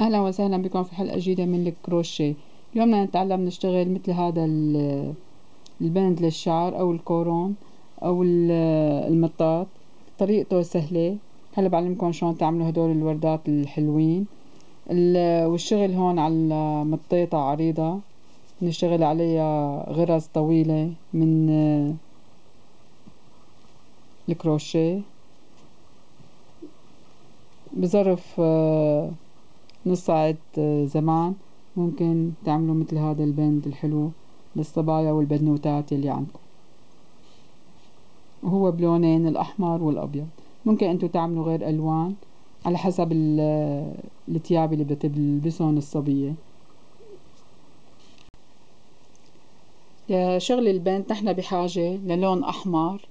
أهلا وسهلا بكم في حلقة جديدة من الكروشيه اليوم بدنا نتعلم نشتغل مثل هذا البند للشعر أو الكورون أو المطاط. طريقته سهلة. هلا بعلمكم شلون تعملوا هدول الوردات الحلوين. والشغل هون على مطيطة عريضة. نشتغل عليها غرز طويلة من الكروشيه بظرف نص ساعة زمان ممكن تعملوا مثل هذا البند الحلو للصبايا والبنوتات يلي عندكم. وهو بلونين الأحمر والأبيض. ممكن انتو تعملوا غير ألوان على حسب الثياب اللي بدها الصبية. لشغل البنت نحن بحاجة للون أحمر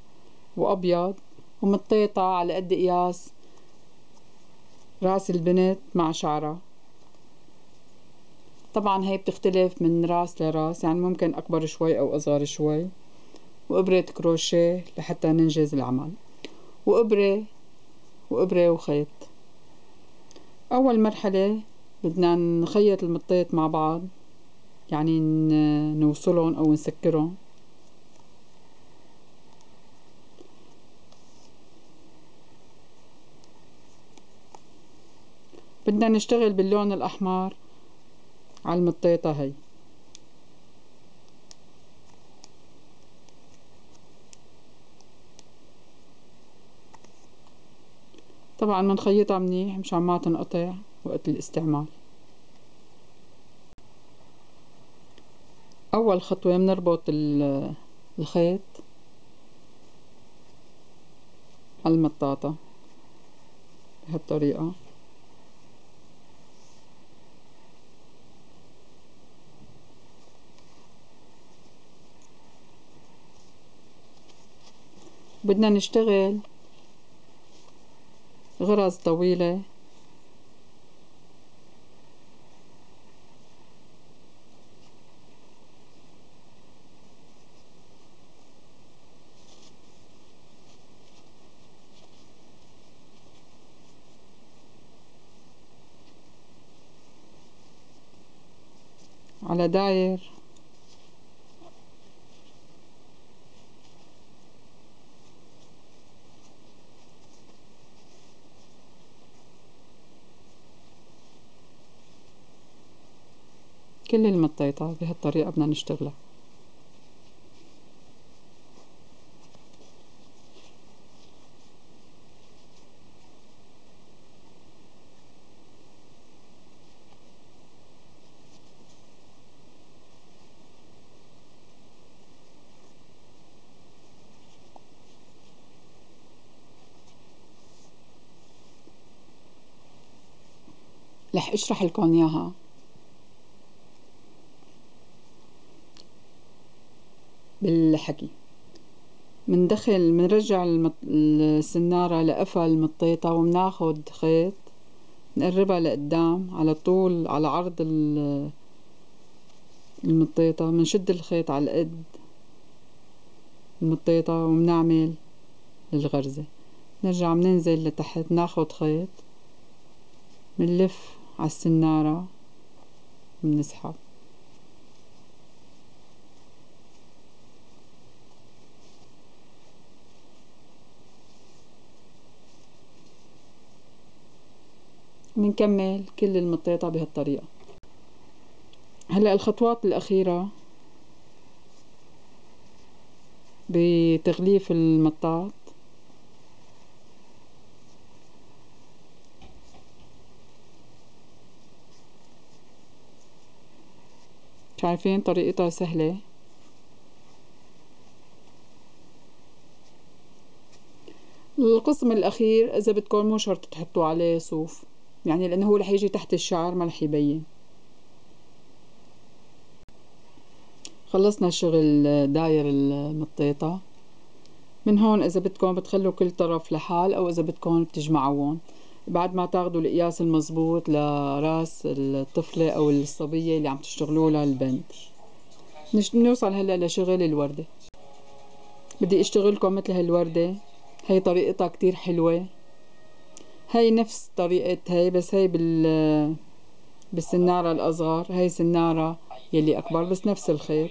وأبيض ومطيطة على قد قياس رأس البنت مع شعرها. طبعا هي بتختلف من رأس لرأس يعني ممكن أكبر شوي أو أصغر شوي. وإبرة كروشيه لحتى ننجز العمل. وإبرة وإبرة وخيط. أول مرحلة بدنا نخيط المطيط مع بعض يعني نوصلهم أو نسكرهم. بدنا نشتغل باللون الأحمر على المطيطة هي. طبعا منخيطها منيح مشان ما تنقطع وقت الاستعمال. أول خطوة بنربط الخيط على المطاطة بهالطريقة. بدنا نشتغل. غرز طويلة. على داير. كل المطيطة بهالطريقة بدنا نشتغلها. رح أشرح لكم إياها. بالحكي. مندخل منرجع المط... السنارة لقفا المطيطة ومناخد خيط نقربها لقدام على طول على عرض المطيطة منشد الخيط على قد المطيطة ومنعمل الغرزة. نرجع مننزل لتحت ناخد خيط منلف على السنارة منسحب. بنكمل كل المطيطة بهالطريقة. هلأ الخطوات الأخيرة بتغليف المطاط. شايفين طريقتها سهلة؟ القسم الأخير إذا بدكم مو شرط تحطوا عليه صوف. يعني لأنه هو رح يجي تحت الشعر ما رح يبين. خلصنا شغل داير المطيطة. من هون إذا بدكم بتخلوا كل طرف لحال أو إذا بدكم بتجمعوهم بعد ما تاخدوا القياس المزبوط لرأس الطفلة أو الصبية اللي عم تشتغلوا لها البنت نوصل هلأ لشغل الوردة. بدي أشتغلكم مثل هالوردة. هي طريقتها كتير حلوة. هاي نفس طريقة هاي بس هاي بال بالسنارة الأصغر هاي سنارة يلي أكبر بس نفس الخيط.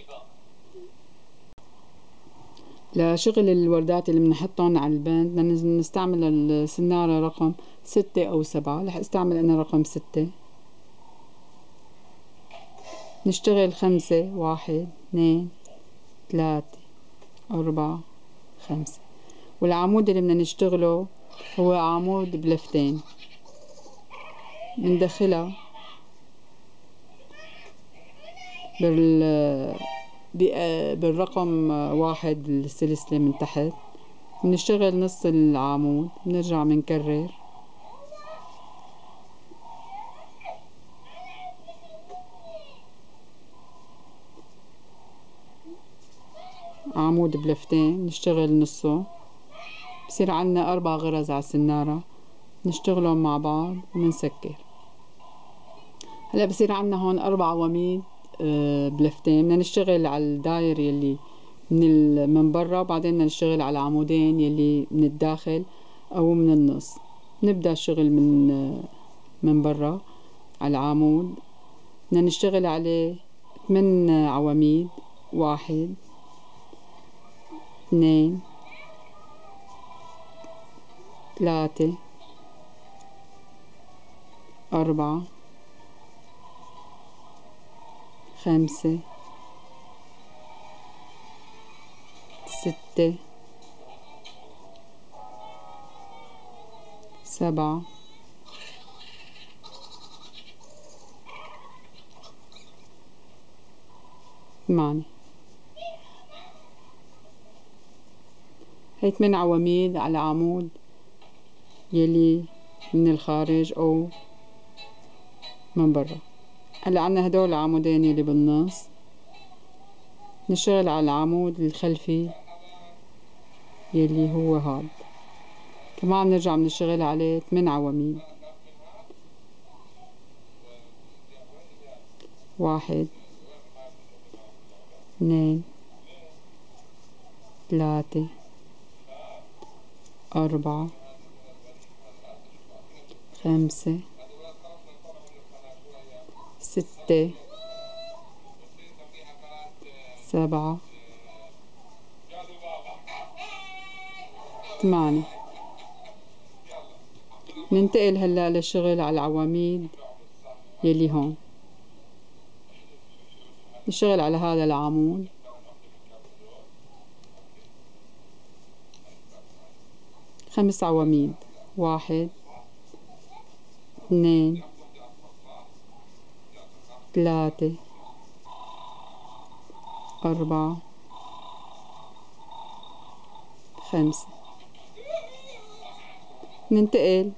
لشغل الوردات اللي بنحطهم على البند بدنا نستعمل السنارة رقم ستة أو سبعة. رح أستعمل أنا رقم ستة. نشتغل خمسة واحد اثنين ثلاثة أربعة خمسة. والعمود اللي بدنا نشتغله هو عمود بلفتين. بندخلها بال بالرقم واحد السلسلة من تحت. بنشتغل نص العمود بنرجع بنكرر. عمود بلفتين نشتغل نصه. بصير عنا أربع غرز على السنارة نشتغلهم مع بعض ومنسكر. هلأ بصير عنا هون أربع عواميد آه، بلفتين. بدنا نشتغل على الداير يلي من من برا وبعدين بدنا نشتغل على العمودين يلي من الداخل أو من النص. نبدأ الشغل من آه، من برا على العمود. بدنا نشتغل عليه ثمان عواميد واحد اثنين. ثلاثة أربعة خمسة ستة سبعة ثمانية. هي ثمان عواميد على عمود يلي من الخارج أو من برا. هلأ عنا هدول العمودين يلي بالنص. نشتغل على العمود الخلفي يلي هو هاد. كمان بنرجع بنشتغل عليه ثمان عواميد. واحد اثنين ثلاثة أربعة. خمسة ستة سبعة ثمانية. ننتقل هلأ للشغل على العواميد يلي هون. نشتغل على هذا العمود. خمس عواميد. واحد اثنين ثلاثة أربعة خمسة ننتقل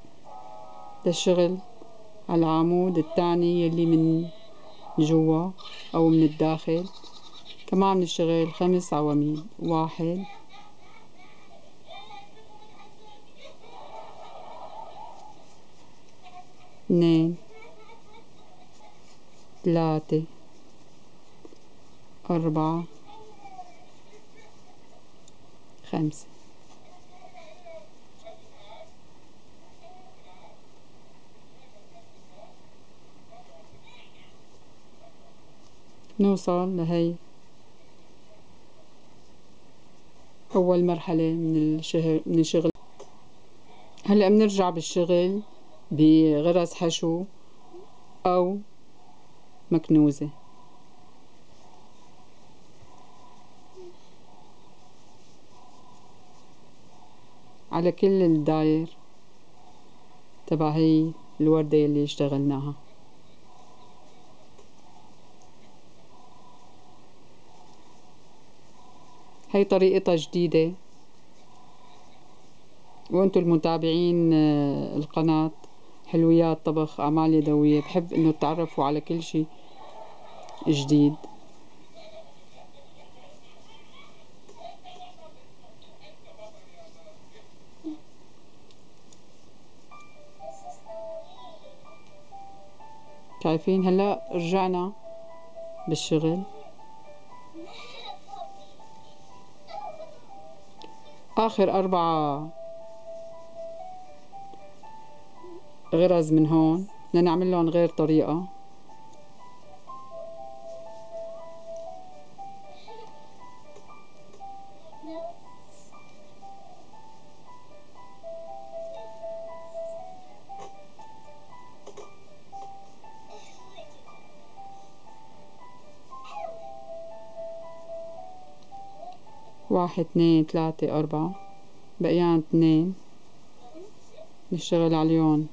للشغل على العمود الثاني يلي من جوا أو من الداخل كمان بنشتغل خمس عواميد واحد اثنين ثلاثة أربعة خمسة نوصل لهي أول مرحلة من الشغل هلا بنرجع بالشغل بغرز حشو أو مكنوزة. على كل الداير تبع هي الوردة اللي اشتغلناها. هي طريقتها جديدة. وأنتو المتابعين آه، القناة حلويات طبخ أعمال يدوية بحب إنه تعرفوا على كل شي جديد. شايفين هلا رجعنا بالشغل. آخر أربعة غرز من هون بدنا نعمل لهم غير طريقة. واحد اثنين ثلاثة أربعة. بقيان اثنين. نشتغل عليهم.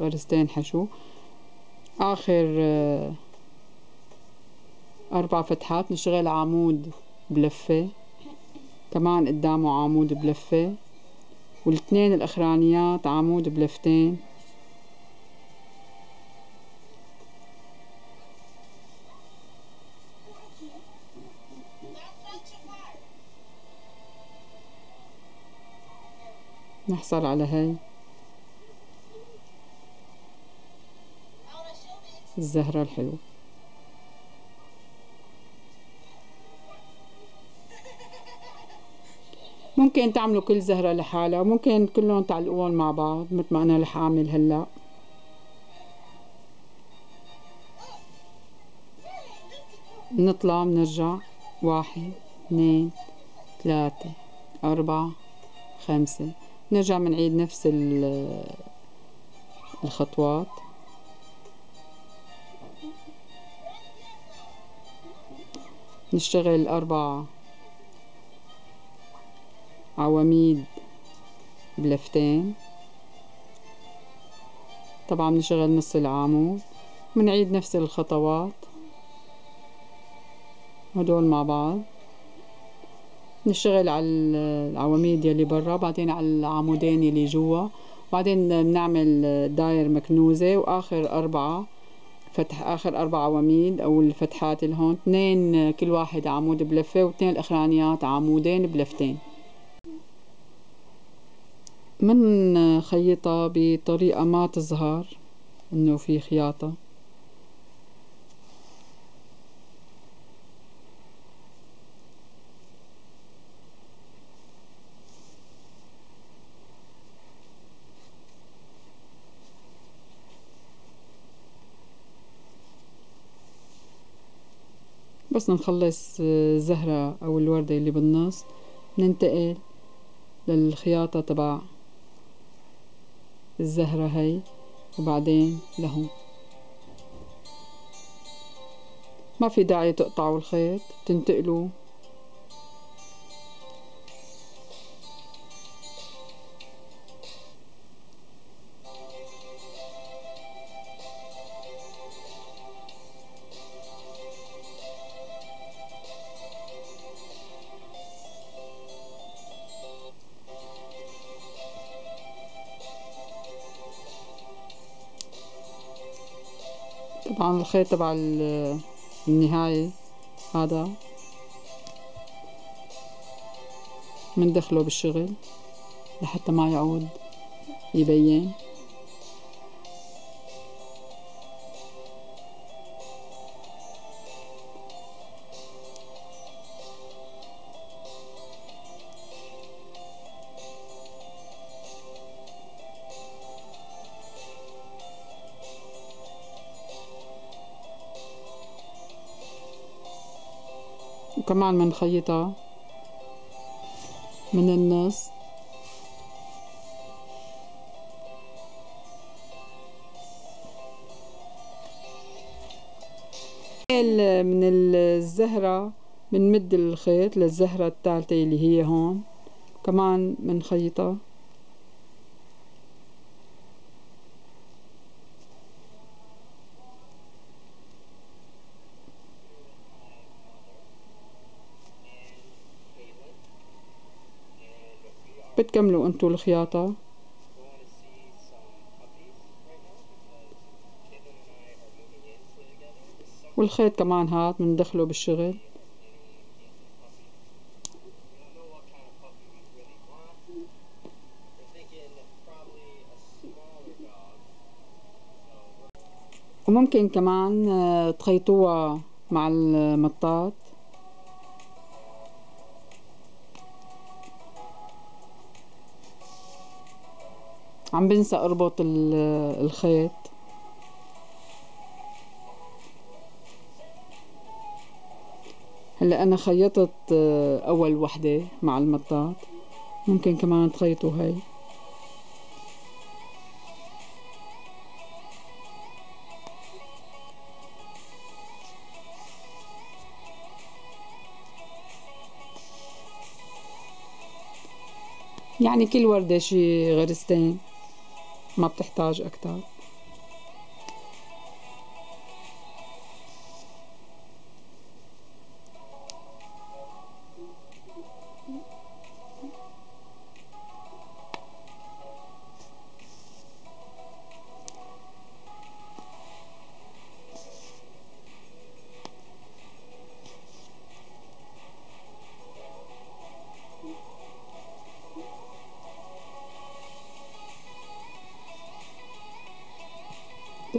غرزتين حشو. آخر آه، أربع فتحات نشتغل عمود بلفة. كمان قدامه عمود بلفة. والاثنين الأخرانيات عمود بلفتين. نحصل على هاي. الزهرة الحلوة. ممكن تعملوا كل زهرة لحالها ممكن كلهم تعلقوهم مع بعض مثل ما أنا رح أعمل هلأ. نطلع بنرجع. واحد اثنين ثلاثة أربعة خمسة. نرجع بنعيد نفس الخطوات. نشتغل أربع عواميد بلفتين. طبعا بنشغل نص العمود بنعيد نفس الخطوات. هدول مع بعض. نشتغل على العواميد يلي برا بعدين على العمودين يلي جوا. بعدين بنعمل داير مكنوزة وآخر أربعة فتح آخر أربع عواميد أو الفتحات اللي هون. اثنين كل واحد عمود بلفة واثنين الأخرانيات عمودين بلفتين. من خيطها بطريقة ما تظهر إنه في خياطة؟ بس نخلص الزهرة أو الوردة اللي بالنص ننتقل للخياطة تبع الزهرة هاي وبعدين لهون. ما في داعي تقطعوا الخيط تنتقلوا طبعا الخيط تبع النهاية. هذا مندخله بالشغل لحتى ما يعود يبين. وكمان بنخيطها من النص من الزهرة بنمد الخيط للزهرة الثالثة اللي هي هون. كمان بنخيطها بتكملوا انتو الخياطة؟ والخيط كمان هاد بندخله بالشغل. وممكن كمان آه، تخيطوها مع المطاط. عم بنسى أربط الخيط هلا أنا خيطت آه، أول وحدة مع المطاط. ممكن كمان تخيطوا هاي. يعني كل وردة شي غرستين. ما بتحتاج أكتر.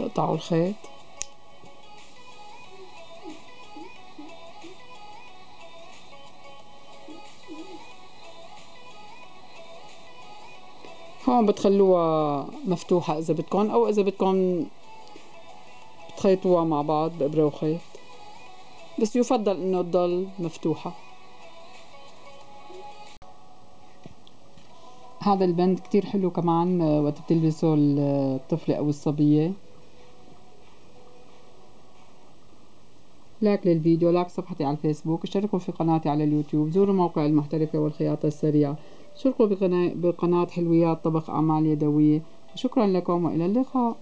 تقطعوا الخيط. هون بتخلوها مفتوحة إذا بدكن أو إذا بدكن بتخيطوها مع بعض بإبرة وخيط. بس يفضل إنه تضل مفتوحة. هذا البند كتير حلو كمان آه، وقت بتلبسه الطفلة أو الصبية. like للفيديو like صفحتي على الفيسبوك اشتركوا في قناتي على اليوتيوب زوروا موقع المحترفة والخياطة السريعة اشتركوا بقناة حلويات طبخ أعمال يدوية. وشكرا لكم وإلى اللقاء.